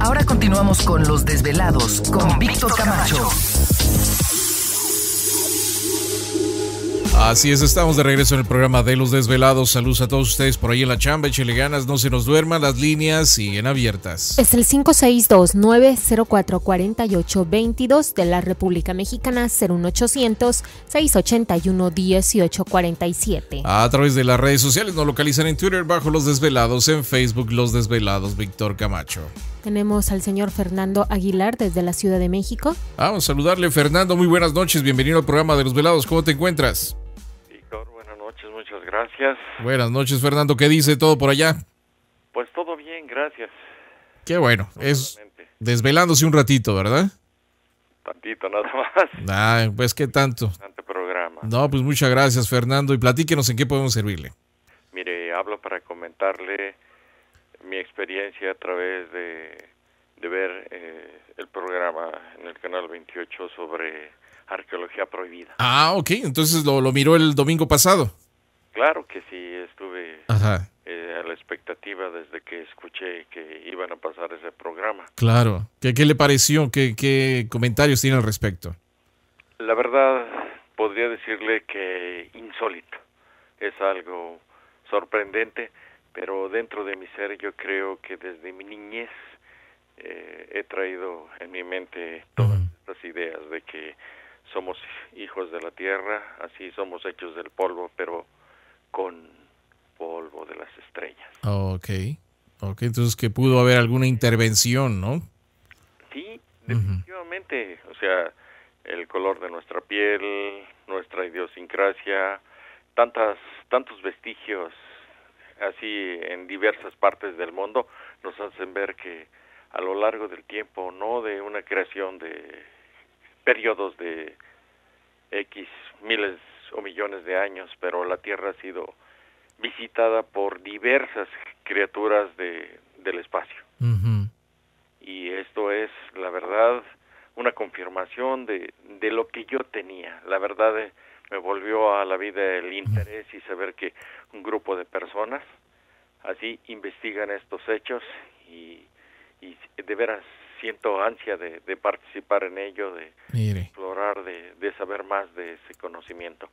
Ahora continuamos con los desvelados con Víctor Camacho. Así es, estamos de regreso en el programa de Los Desvelados. Saludos a todos ustedes por ahí en la chamba, échele ganas, no se nos duerman, las líneas siguen abiertas. Es el 562-904-4822 de la República Mexicana, 01800-681-1847. A través de las redes sociales nos localizan en Twitter bajo Los Desvelados, en Facebook Los Desvelados, Víctor Camacho. Tenemos al señor Fernando Aguilar desde la Ciudad de México. Vamos a saludarle, Fernando. Muy buenas noches, bienvenido al programa de Los Velados. ¿Cómo te encuentras? Gracias. Buenas noches, Fernando. ¿Qué dice todo por allá? Pues todo bien, gracias. Qué bueno. Es desvelándose un ratito, ¿verdad? Tantito, nada más. Ah, pues qué tanto. programa. No, pues muchas gracias, Fernando. Y platíquenos en qué podemos servirle. Mire, hablo para comentarle mi experiencia a través de, de ver eh, el programa en el canal 28 sobre arqueología prohibida. Ah, ok. Entonces lo, lo miró el domingo pasado. Claro que sí, estuve eh, a la expectativa desde que escuché que iban a pasar ese programa. Claro. ¿Qué, qué le pareció? ¿Qué, ¿Qué comentarios tiene al respecto? La verdad, podría decirle que insólito. Es algo sorprendente, pero dentro de mi ser yo creo que desde mi niñez eh, he traído en mi mente todas estas ideas de que somos hijos de la tierra, así somos hechos del polvo, pero con polvo de las estrellas. Ok, ok, entonces que pudo haber alguna intervención, ¿no? Sí, definitivamente, o sea, el color de nuestra piel, nuestra idiosincrasia, tantas, tantos vestigios así en diversas partes del mundo nos hacen ver que a lo largo del tiempo, no de una creación de periodos de X miles o millones de años, pero la Tierra ha sido visitada por diversas criaturas de, del espacio. Y esto es, la verdad, una confirmación de, de lo que yo tenía. La verdad eh, me volvió a la vida el interés y saber que un grupo de personas así investigan estos hechos y, y de veras siento ansia de, de participar en ello, de explorar, de, de, saber más de ese conocimiento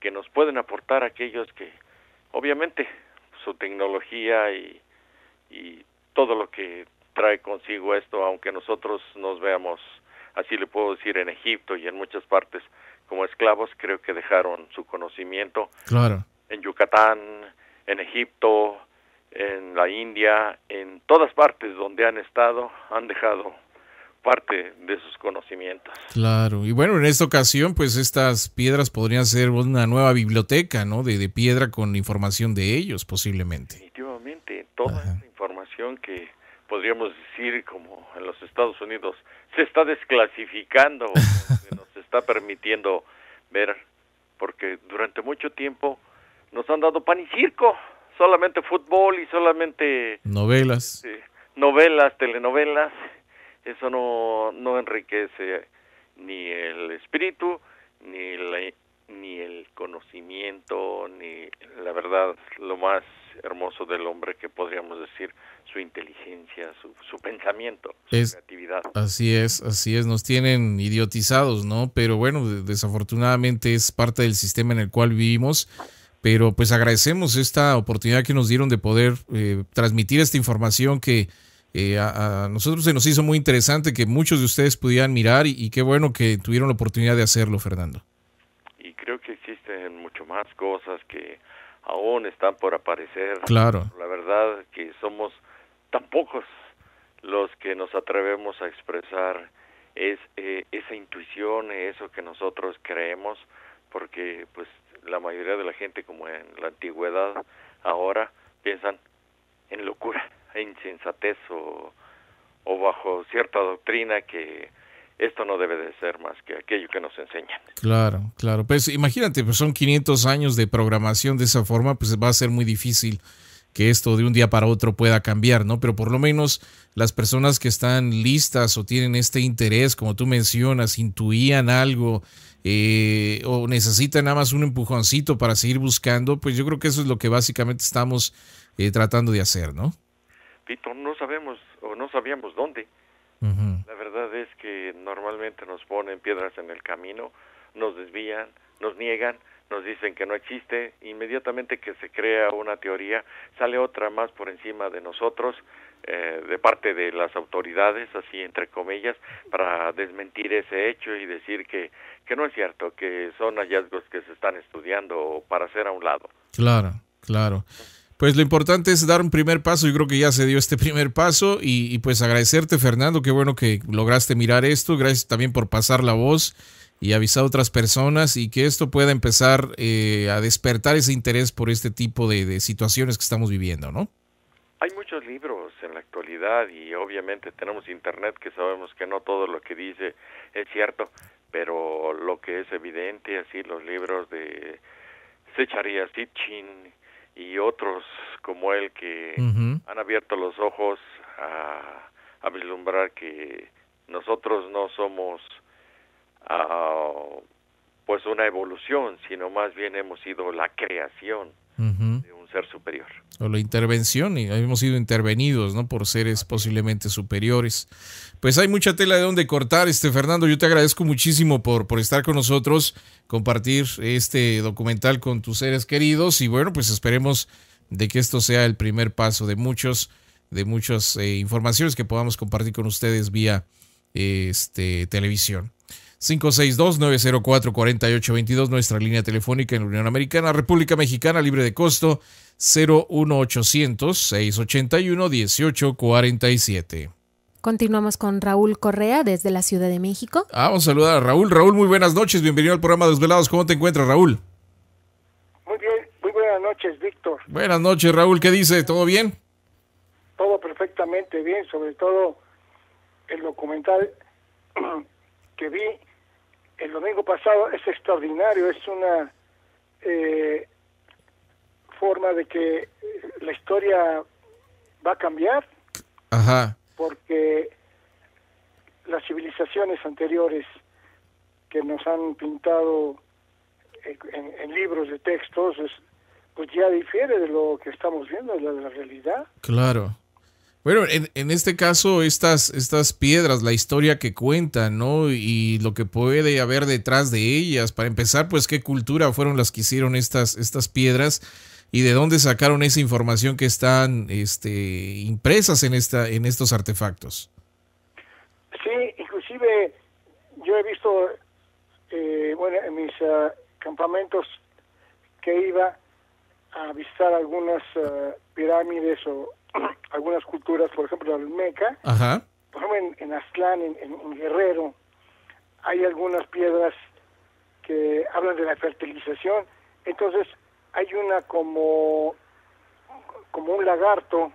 que nos pueden aportar aquellos que, obviamente, su tecnología y, y todo lo que trae consigo esto, aunque nosotros nos veamos, así le puedo decir, en Egipto y en muchas partes como esclavos, creo que dejaron su conocimiento. Claro. En Yucatán, en Egipto, en la India, en todas partes donde han estado, han dejado parte de sus conocimientos. Claro, y bueno, en esta ocasión, pues estas piedras podrían ser una nueva biblioteca, ¿no? De, de piedra con información de ellos, posiblemente. Definitivamente, toda esa información que podríamos decir, como en los Estados Unidos, se está desclasificando, se nos está permitiendo ver, porque durante mucho tiempo nos han dado pan y circo solamente fútbol y solamente novelas, eh, novelas, telenovelas. Eso no, no enriquece ni el espíritu, ni, ni el conocimiento, ni la verdad, lo más hermoso del hombre que podríamos decir, su inteligencia, su, su pensamiento, su creatividad. Así es, así es, nos tienen idiotizados, ¿no? Pero bueno, desafortunadamente es parte del sistema en el cual vivimos pero pues agradecemos esta oportunidad que nos dieron de poder eh, transmitir esta información que eh, a, nosotros se nos hizo muy interesante que muchos de ustedes pudieran mirar y, qué bueno que tuvieron la oportunidad de hacerlo, Fernando. Y creo que existen mucho más cosas que aún están por aparecer. Claro. La verdad que somos tan pocos los que nos atrevemos a expresar es eh, esa intuición, eso que nosotros creemos, porque pues la mayoría de la gente, como en la antigüedad, ahora piensan en locura, en insensatez o, bajo cierta doctrina que esto no debe de ser más que aquello que nos enseñan. Claro, claro. Pues imagínate, pues son 500 años de programación de esa forma, pues va a ser muy difícil que esto de un día para otro pueda cambiar, ¿no? Pero por lo menos las personas que están listas o tienen este interés, como tú mencionas, intuían algo eh, o necesitan nada más un empujoncito para seguir buscando, pues yo creo que eso es lo que básicamente estamos eh, tratando de hacer, ¿no? Víctor, no sabemos o no sabíamos dónde. La verdad es que normalmente nos ponen piedras en el camino, nos desvían, nos niegan, nos dicen que no existe, inmediatamente que se crea una teoría, sale otra más por encima de nosotros, eh, de parte de las autoridades, así entre comillas, para desmentir ese hecho y decir que, que no es cierto, que son hallazgos que se están estudiando para hacer a un lado. Claro, claro. Pues lo importante es dar un primer paso, yo creo que ya se dio este primer paso y, y pues agradecerte Fernando, qué bueno que lograste mirar esto, gracias también por pasar la voz y avisar a otras personas y que esto pueda empezar eh, a despertar ese interés por este tipo de, situaciones que estamos viviendo, ¿no? Hay muchos libros en la actualidad y obviamente tenemos internet que sabemos que no todo lo que dice es cierto, pero lo que es evidente, así los libros de Secharia Sitchin y otros como él que han abierto los ojos a, a vislumbrar que nosotros no somos pues una evolución, sino más bien hemos sido la creación de un ser superior. O la intervención, y hemos sido intervenidos, ¿no? Por seres posiblemente superiores. Pues hay mucha tela de donde cortar, este Fernando. Yo te agradezco muchísimo por, por estar con nosotros, compartir este documental con tus seres queridos, y bueno, pues esperemos de que esto sea el primer paso de muchos, de muchas eh, informaciones que podamos compartir con ustedes vía este, televisión. 562-904-4822, nuestra línea telefónica en la Unión Americana, República Mexicana, libre de costo, 01800-681-1847. Continuamos con Raúl Correa desde la Ciudad de México. Ah, vamos a saludar a Raúl. Raúl, muy buenas noches, bienvenido al programa Desvelados. ¿Cómo te encuentras, Raúl? Muy bien, muy buenas noches, Víctor. Buenas noches, Raúl. ¿Qué dice? ¿Todo bien? Todo perfectamente bien, sobre todo el documental que vi el domingo pasado es extraordinario, es una eh, forma de que la historia va a cambiar. Ajá. Porque las civilizaciones anteriores que nos han pintado en, libros de textos, pues ya difiere de lo que estamos viendo, de la realidad. Claro. Bueno, en, este caso, estas, estas piedras, la historia que cuentan, ¿no? Y lo que puede haber detrás de ellas. Para empezar, pues, ¿qué cultura fueron las que hicieron estas, estas piedras? ¿Y de dónde sacaron esa información que están este, impresas en, esta, en estos artefactos? Sí, inclusive yo he visto, eh, bueno, en mis ah, campamentos que iba a visitar algunas ah, pirámides o algunas culturas, por ejemplo, la Olmeca, por ejemplo, en, en Aztlán, en, Guerrero, hay algunas piedras que hablan de la fertilización. Entonces, hay una como, como un lagarto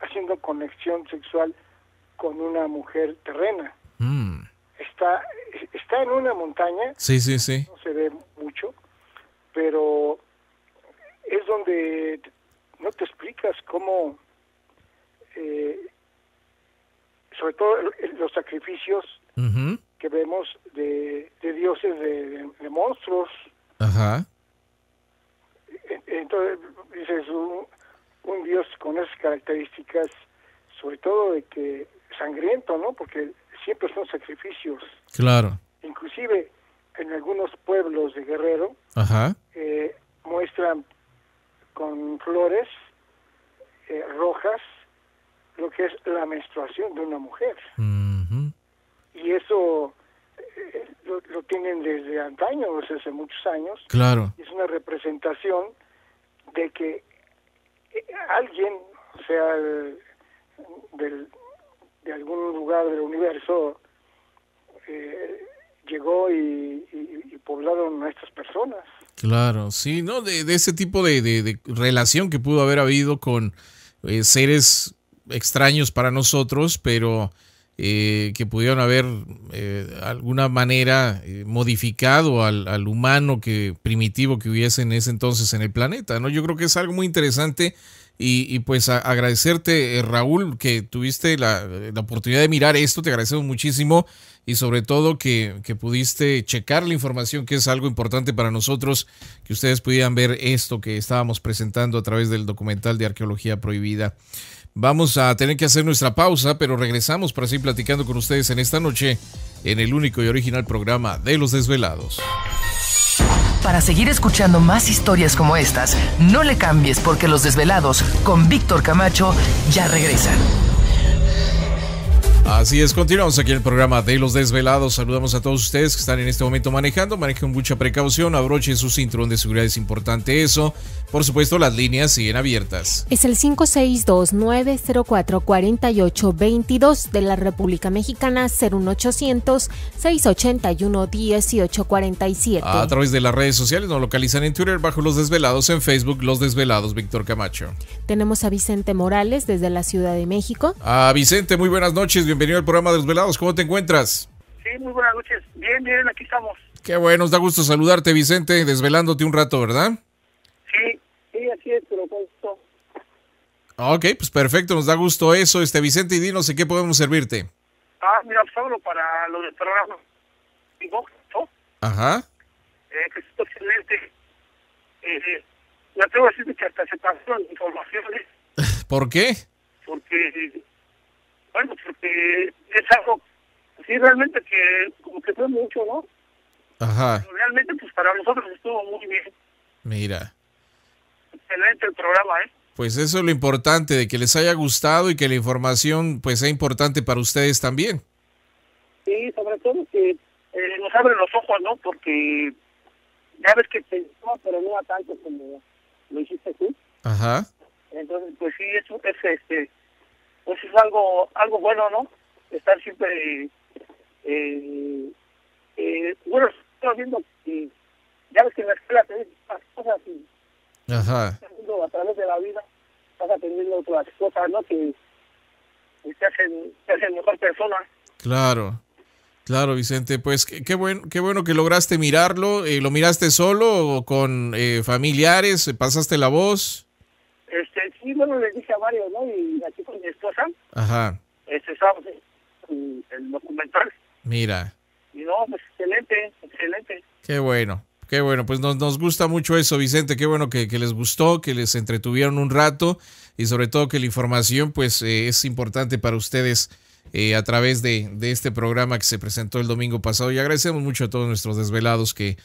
haciendo conexión sexual con una mujer terrena. Mm. Está, está en una montaña. Sí, sí, sí. No se ve mucho, pero es donde no te explicas cómo eh, sobre todo los sacrificios que vemos de, dioses, de, monstruos. Ajá. Entonces, dices, un, un, dios con esas características, sobre todo de que sangriento, ¿no? Porque siempre son sacrificios. Claro. Inclusive en algunos pueblos de Guerrero Ajá. Eh, muestran con flores eh, rojas lo que es la menstruación de una mujer. Y eso eh, lo, tienen desde antaño, desde hace muchos años. Claro. Es una representación de que eh, alguien, o sea, del, de algún lugar del universo, eh, llegó y, poblaron a estas personas. Claro, sí, ¿no? De, ese tipo de, relación que pudo haber habido con seres extraños para nosotros, pero eh, que pudieron haber eh, alguna manera eh, modificado al, al, humano que primitivo que hubiese en ese entonces en el planeta, ¿no? Yo creo que es algo muy interesante Y, pues agradecerte, eh, Raúl, que tuviste la, oportunidad de mirar esto, te agradecemos muchísimo y sobre todo que, que, pudiste checar la información, que es algo importante para nosotros, que ustedes pudieran ver esto que estábamos presentando a través del documental de Arqueología Prohibida. Vamos a tener que hacer nuestra pausa, pero regresamos para seguir platicando con ustedes en esta noche en el único y original programa de Los Desvelados. Para seguir escuchando más historias como estas, no le cambies porque Los Desvelados con Víctor Camacho ya regresan. Así es, continuamos aquí en el programa de Los Desvelados. Saludamos a todos ustedes que están en este momento manejando. Manejen mucha precaución, abrochen su cinturón de seguridad, es importante eso. Por supuesto, las líneas siguen abiertas. Es el 562-904-4822 de la República Mexicana, 01800-681-1847. A través de las redes sociales nos localizan en Twitter bajo Los Desvelados, en Facebook Los Desvelados, Víctor Camacho. Tenemos a Vicente Morales desde la Ciudad de México. A Vicente, muy buenas noches bienvenido al programa de los velados. ¿Cómo te encuentras? Sí, muy buenas noches. Bien, bien, aquí estamos. Qué bueno, nos da gusto saludarte, Vicente, desvelándote un rato, ¿verdad? Sí, sí, así es, pero gusto. Ok, pues perfecto, nos da gusto eso. Este Vicente, y dinos en qué podemos servirte. Ah, mira, solo para lo del programa. Ajá. Eh, que es excelente. Eh, la tengo que decir que hasta se pasaron informaciones. ¿Por qué? Porque bueno, porque es algo, sí, realmente que como que fue mucho, ¿no? Ajá. Pero realmente, pues para nosotros estuvo muy bien. Mira. Excelente el programa, ¿eh? Pues eso es lo importante, de que les haya gustado y que la información pues sea importante para ustedes también. Sí, sobre todo que eh, nos abre los ojos, ¿no? Porque ya ves que te pero no a tanto como lo hiciste tú. Ajá. Entonces, pues sí, eso es este pues es algo algo bueno, ¿no? Estar siempre, eh, eh, bueno, estoy viendo que ya ves que en la escuela te dicen las cosas y Ajá. a través de la vida vas aprendiendo otras cosas, ¿no? Que, te, hacen, te hacen mejor persona. Claro. Claro, Vicente, pues qué, qué, bueno, qué bueno que lograste mirarlo. Eh, ¿Lo miraste solo o con eh, familiares? ¿Pasaste la voz? Sí, bueno, les dije a varios, ¿no? Y aquí con mi esposa. Ajá. Este, estábamos en el documental. Mira. Y no, pues excelente, excelente. Qué bueno. Qué bueno, pues nos, nos gusta mucho eso, Vicente. Qué bueno que, que, les gustó, que les entretuvieron un rato y sobre todo que la información pues eh, es importante para ustedes eh, a través de, de, este programa que se presentó el domingo pasado. Y agradecemos mucho a todos nuestros desvelados que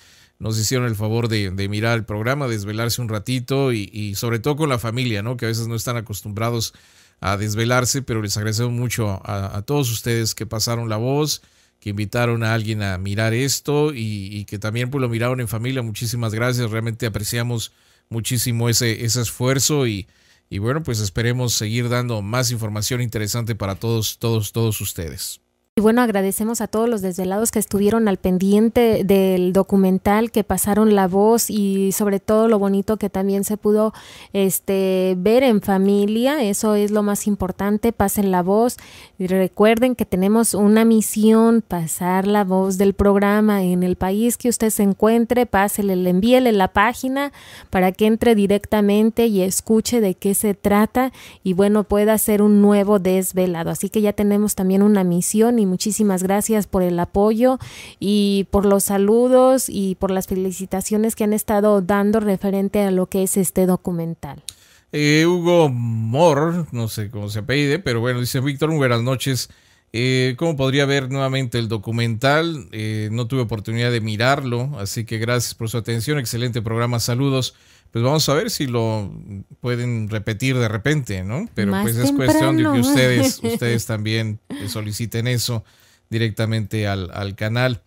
nos hicieron el favor de, mirar el programa, desvelarse un ratito y, sobre todo con la familia, ¿no? Que a veces no están acostumbrados a desvelarse, pero les agradecemos mucho a, todos ustedes que pasaron la voz, que invitaron a alguien a mirar esto y, que también pues lo miraron en familia. Muchísimas gracias, realmente apreciamos muchísimo ese, ese esfuerzo y, y bueno, pues esperemos seguir dando más información interesante para todos, todos, todos ustedes. Y bueno, agradecemos a todos los desvelados que estuvieron al pendiente del documental, que pasaron la voz y sobre todo lo bonito que también se pudo este, ver en familia. Eso es lo más importante. Pasen la voz y recuerden que tenemos una misión, pasar la voz del programa en el país que usted se encuentre. Pásele, envíele la página para que entre directamente y escuche de qué se trata y bueno, pueda ser un nuevo desvelado. Así que ya tenemos también una misión y muchísimas gracias por el apoyo y por los saludos y por las felicitaciones que han estado dando referente a lo que es este documental. Eh, Hugo Mor, no sé cómo se apellide, pero bueno, dice Víctor, buenas noches. Eh, ¿Cómo podría ver nuevamente el documental? Eh, no tuve oportunidad de mirarlo, así que gracias por su atención. Excelente programa, saludos pues vamos a ver si lo pueden repetir de repente, ¿no? Pero pues es cuestión de que ustedes, ustedes también soliciten eso directamente al, al canal.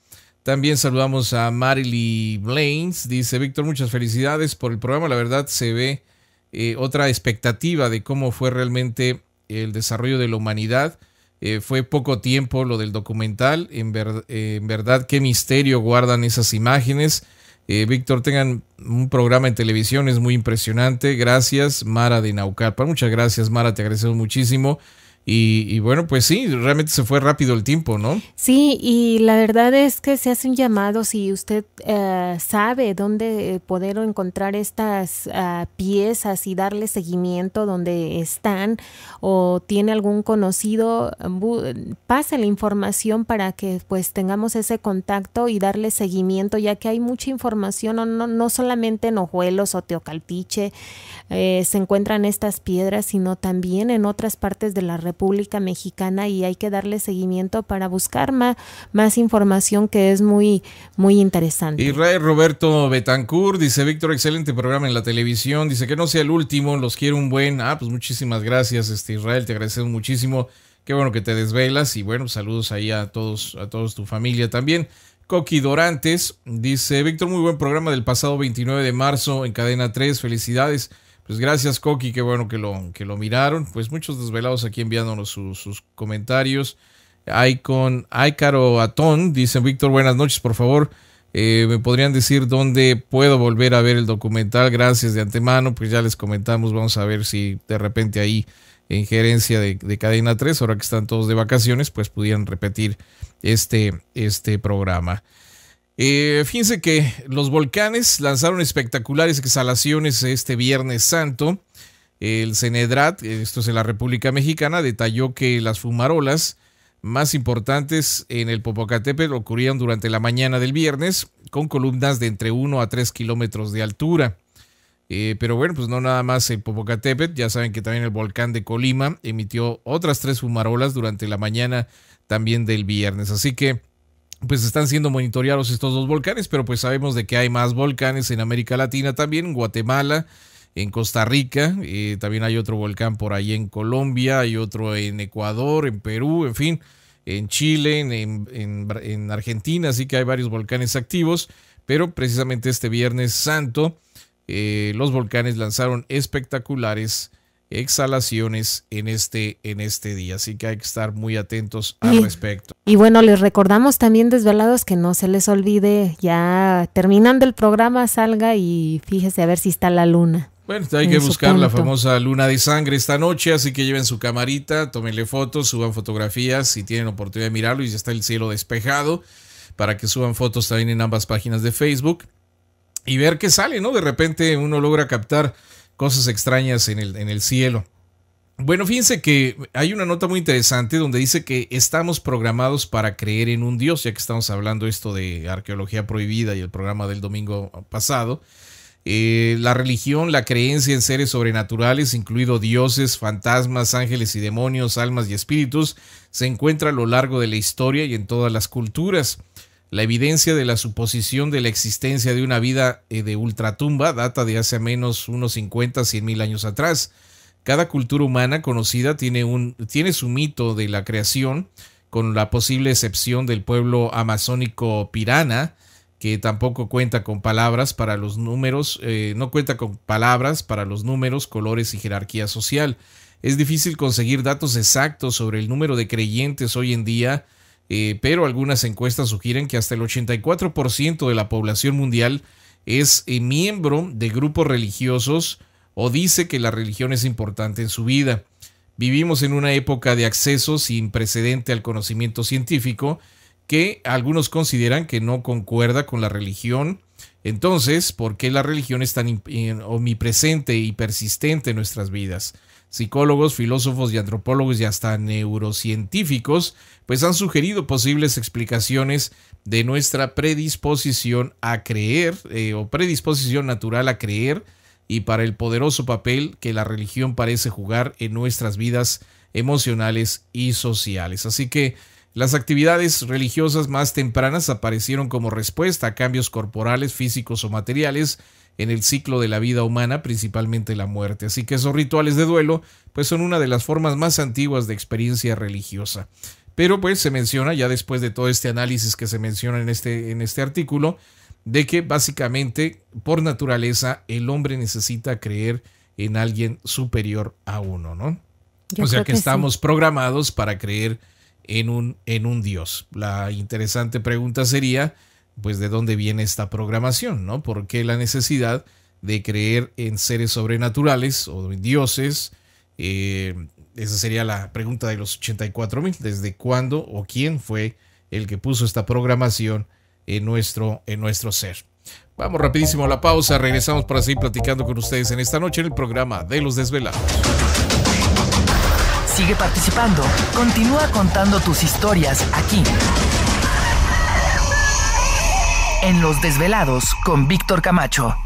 También saludamos a Marily Blaines. Dice Víctor, muchas felicidades por el programa. La verdad se ve eh, otra expectativa de cómo fue realmente el desarrollo de la humanidad. Eh, fue poco tiempo lo del documental. En, eh, en verdad, qué misterio guardan esas imágenes. Eh, Víctor, tengan un programa en televisión, es muy impresionante. Gracias, Mara de Naucalpan. Muchas gracias, Mara, te agradecemos muchísimo. Y, bueno, pues sí, realmente se fue rápido el tiempo, ¿no? Sí, y la verdad es que se hace un llamado si usted eh, sabe dónde poder encontrar estas ah, piezas y darle seguimiento donde están o tiene algún conocido, pase la información para que pues tengamos ese contacto y darle seguimiento, ya que hay mucha información, no, no, solamente en Ojuelos o Teocaltiche eh, se encuentran estas piedras, sino también en otras partes de la República República Mexicana y hay que darle seguimiento para buscar más, más información que es muy, muy interesante. Israel Roberto Betancourt dice, Víctor, excelente programa en la televisión, dice que no sea el último, los quiero un buen, ah, pues muchísimas gracias, este Israel, te agradecemos muchísimo, qué bueno que te desvelas y bueno, saludos ahí a todos, a todos tu familia también. Coqui Dorantes dice, Víctor, muy buen programa del pasado 29 de marzo en Cadena 3, felicidades. Pues gracias, Coqui, qué bueno que lo, que lo miraron. Pues muchos desvelados aquí enviándonos sus, comentarios. Hay con Aicaro Atón, dice Víctor, buenas noches, por favor. Eh, ¿Me podrían decir dónde puedo volver a ver el documental? Gracias de antemano, pues ya les comentamos, vamos a ver si de repente ahí en gerencia de, de Cadena 3, ahora que están todos de vacaciones, pues pudieran repetir este, este programa. Eh, fíjense que los volcanes lanzaron espectaculares exhalaciones este Viernes Santo. El Cenedrat, esto es en la República Mexicana, detalló que las fumarolas más importantes en el Popocatépetl ocurrían durante la mañana del viernes, con columnas de entre 1 a 3 kilómetros de altura. Eh, pero bueno, pues no nada más el Popocatépetl, ya saben que también el volcán de Colima emitió otras tres fumarolas durante la mañana también del viernes. Así que pues están siendo monitoreados estos dos volcanes, pero pues sabemos de que hay más volcanes en América Latina también, en Guatemala, en Costa Rica, eh, también hay otro volcán por ahí en Colombia, hay otro en Ecuador, en Perú, en fin, en Chile, en, en Argentina, así que hay varios volcanes activos, pero precisamente este Viernes Santo eh, los volcanes lanzaron espectaculares exhalaciones en este, en este día. Así que hay que estar muy atentos al respecto. Y bueno, les recordamos también desvelados que no se les olvide, ya terminando el programa, salga y fíjese a ver si está la luna. Bueno, hay que buscar la famosa luna de sangre esta noche, así que lleven su camarita, tómenle fotos, suban fotografías si tienen oportunidad de mirarlo y ya está el cielo despejado para que suban fotos también en ambas páginas de Facebook y ver qué sale, ¿no? De repente uno logra captar cosas extrañas en el, cielo. Bueno, fíjense que hay una nota muy interesante donde dice que estamos programados para creer en un Dios, ya que estamos hablando esto de arqueología prohibida y el programa del domingo pasado. Eh, la religión, la creencia en seres sobrenaturales, incluido dioses, fantasmas, ángeles y demonios, almas y espíritus, se encuentra a lo largo de la historia y en todas las culturas. La evidencia de la suposición de la existencia de una vida eh, de ultratumba data de hace menos unos 50, 100 mil años atrás. Cada cultura humana conocida tiene, un, tiene su mito de la creación, con la posible excepción del pueblo amazónico pirana, que tampoco cuenta con palabras para los números, eh, no cuenta con palabras para los números, colores y jerarquía social. Es difícil conseguir datos exactos sobre el número de creyentes hoy en día eh, pero algunas encuestas sugieren que hasta el 84% de la población mundial es eh, miembro de grupos religiosos o dice que la religión es importante en su vida. Vivimos en una época de acceso sin precedente al conocimiento científico que algunos consideran que no concuerda con la religión. Entonces, ¿por qué la religión es tan omnipresente y persistente en nuestras vidas? Psicólogos, filósofos y antropólogos y hasta neurocientíficos pues han sugerido posibles explicaciones de nuestra predisposición a creer eh, o predisposición natural a creer y para el poderoso papel que la religión parece jugar en nuestras vidas emocionales y sociales. Así que las actividades religiosas más tempranas aparecieron como respuesta a cambios corporales, físicos o materiales en el ciclo de la vida humana, principalmente la muerte. Así que esos rituales de duelo, pues son una de las formas más antiguas de experiencia religiosa. Pero pues se menciona, ya después de todo este análisis que se menciona en este, en este artículo, de que básicamente por naturaleza el hombre necesita creer en alguien superior a uno, ¿no? o sea que, estamos programados para creer en un, en un Dios. La interesante pregunta sería, pues de dónde viene esta programación, ¿no? ¿Por qué la necesidad de creer en seres sobrenaturales o en dioses? Eh, esa sería la pregunta de los 84 mil. ¿Desde cuándo o quién fue el que puso esta programación en nuestro, en nuestro ser? Vamos rapidísimo a la pausa, regresamos para seguir platicando con ustedes en esta noche en el programa de Los Desvelados. Sigue participando, continúa contando tus historias aquí. En Los Desvelados con Víctor Camacho.